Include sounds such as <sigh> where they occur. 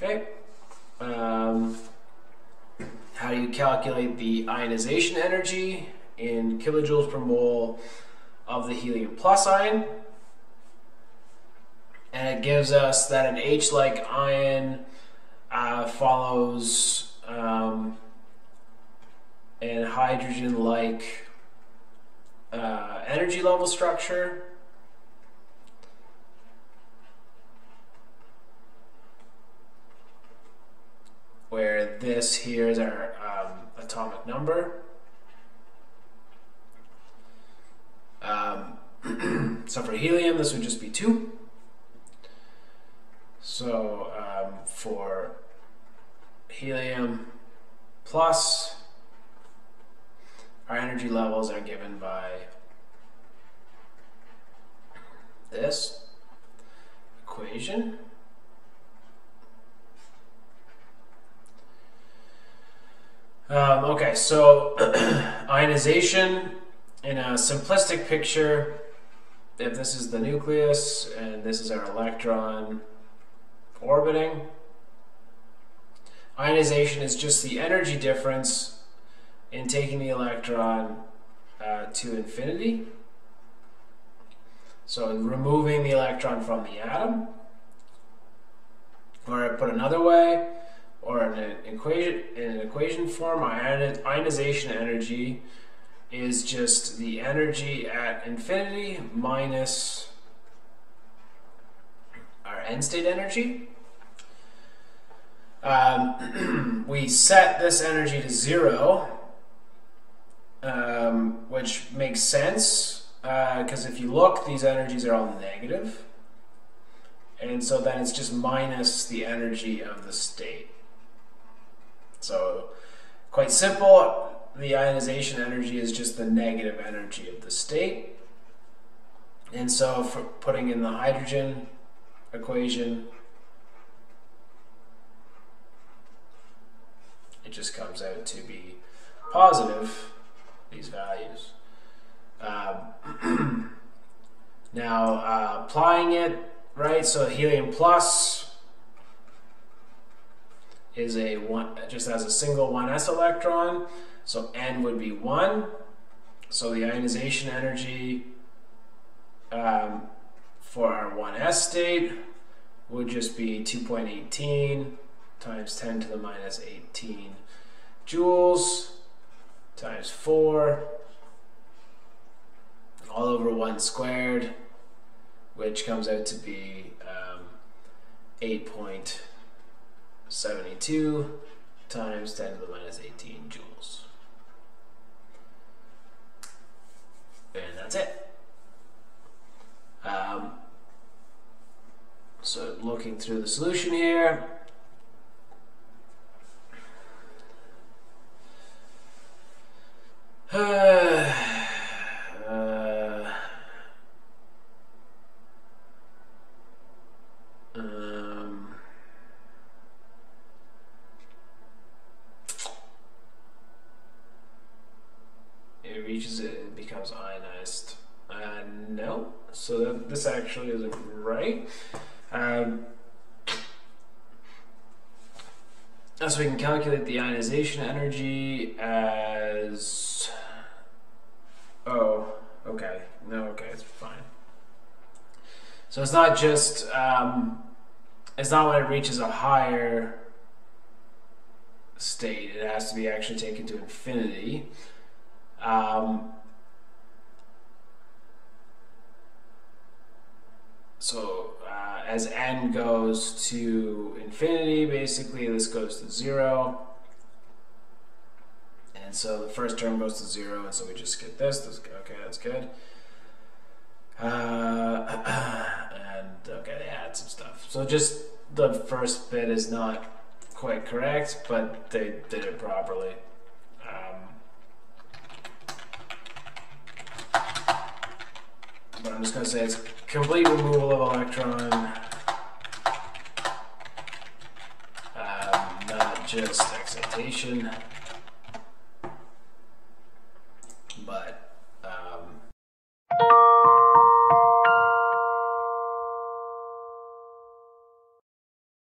Okay. Um, how do you calculate the ionization energy in kilojoules per mole of the helium plus ion? And it gives us that an H-like ion uh, follows um, an hydrogen-like uh, energy level structure. Where this here is our um, atomic number. Um, <clears throat> so for helium, this would just be 2. So um, for helium plus, our energy levels are given by this equation. Um, okay, so <clears throat> ionization in a simplistic picture, if this is the nucleus and this is our electron orbiting, ionization is just the energy difference in taking the electron uh, to infinity. So removing the electron from the atom, or put another way, in an equation in an equation form, ionization energy is just the energy at infinity minus our end state energy. Um, <clears throat> we set this energy to zero, um, which makes sense because uh, if you look, these energies are all negative. And so then it's just minus the energy of the state. So quite simple, the ionization energy is just the negative energy of the state. And so for putting in the hydrogen equation, it just comes out to be positive, these values. Um, <clears throat> now, uh, applying it, right, so helium plus is a one, just has a single 1s electron, so n would be 1. So the ionization energy um, for our 1s state would just be 2.18 times 10 to the minus 18 joules times 4 all over 1 squared, which comes out to be um, 8.72 times 10 to the minus 18 joules. And that's it. Um, so looking through the solution here, this actually isn't right. Um, so we can calculate the ionization energy as, oh, okay, no, okay, it's fine. So it's not just, um, it's not when it reaches a higher state, it has to be actually taken to infinity. Um, so uh, as n goes to infinity, basically this goes to zero. And so the first term goes to zero, and so we just get this. this okay, that's good. Uh, <clears throat> and okay, they add some stuff. So just the first bit is not quite correct, but they did it properly. Um, but I'm just going to say it's complete removal of electron, um, not just excitation.